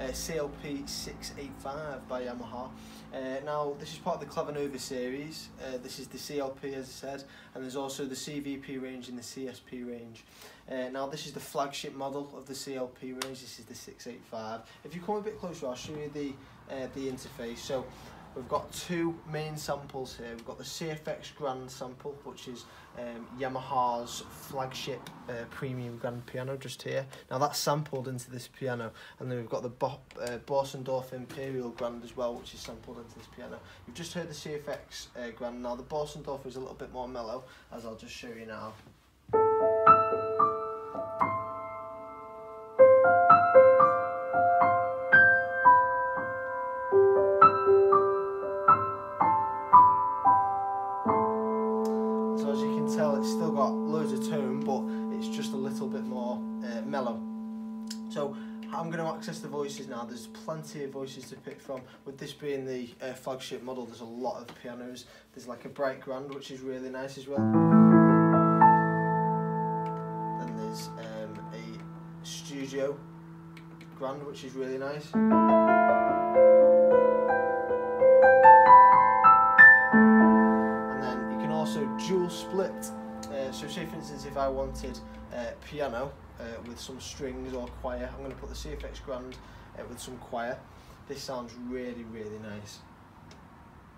uh, CLP685 by Yamaha. Uh, now this is part of the Clavinova series, uh, this is the CLP as I said and there's also the CVP range and the CSP range. Uh, now this is the flagship model of the CLP range, this is the 685. If you come a bit closer I'll show you the, uh, the interface. So We've got two main samples here. We've got the CFX Grand sample, which is um, Yamaha's flagship uh, premium grand piano just here. Now that's sampled into this piano. And then we've got the Bo uh, Borsendorf Imperial Grand as well, which is sampled into this piano. You've just heard the CFX uh, Grand. Now the Borsendorf is a little bit more mellow, as I'll just show you now. loads of tone, but it's just a little bit more uh, mellow. So I'm going to access the voices now. There's plenty of voices to pick from. With this being the uh, flagship model, there's a lot of pianos. There's like a bright grand, which is really nice as well. Then there's um, a studio grand, which is really nice. And then you can also dual split uh, so say for instance if I wanted uh, piano uh, with some strings or choir, I'm going to put the CFX Grand uh, with some choir. This sounds really, really nice.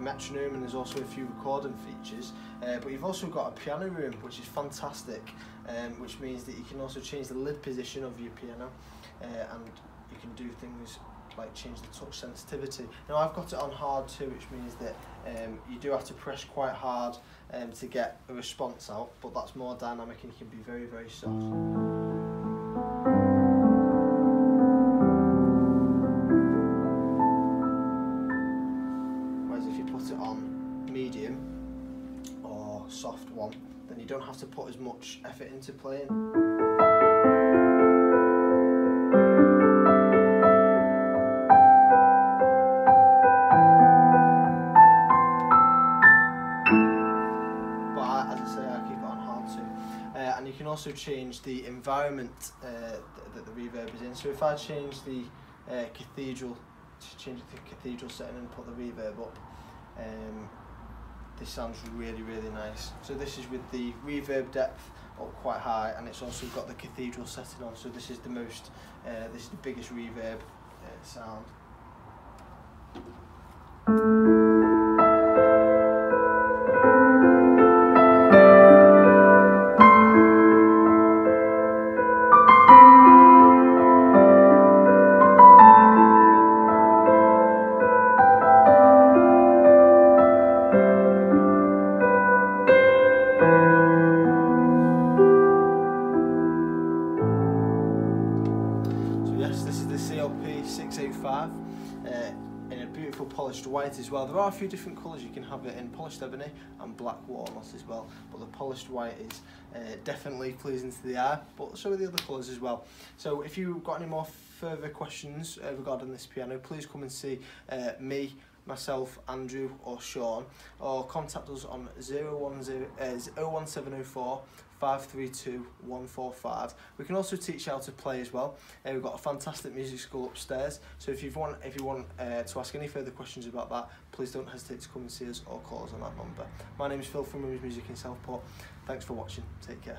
metronome and there's also a few recording features uh, but you've also got a piano room which is fantastic um, which means that you can also change the lid position of your piano uh, and you can do things like change the touch sensitivity now I've got it on hard too which means that um, you do have to press quite hard um, to get a response out but that's more dynamic and you can be very very soft or soft one, then you don't have to put as much effort into playing. as I I say, keep on hard too. Uh, and you can also change the environment uh, that the reverb is in. So if I change the uh, cathedral, change the cathedral setting and put the reverb up, um, this sounds really really nice so this is with the reverb depth up quite high and it's also got the cathedral setting on so this is the most uh, this is the biggest reverb uh, sound 685 uh, in a beautiful polished white as well. There are a few different colours you can have it in polished ebony and black walnut as well, but the polished white is uh, definitely pleasing to the eye, but so are the other colours as well. So if you've got any more further questions uh, regarding this piano, please come and see uh, me myself, Andrew or Sean or contact us on 010, uh, 01704 532 We can also teach you how to play as well. Uh, we've got a fantastic music school upstairs, so if you want if you want uh, to ask any further questions about that, please don't hesitate to come and see us or call us on that number. My name is Phil from Women's Music in Southport. Thanks for watching. Take care.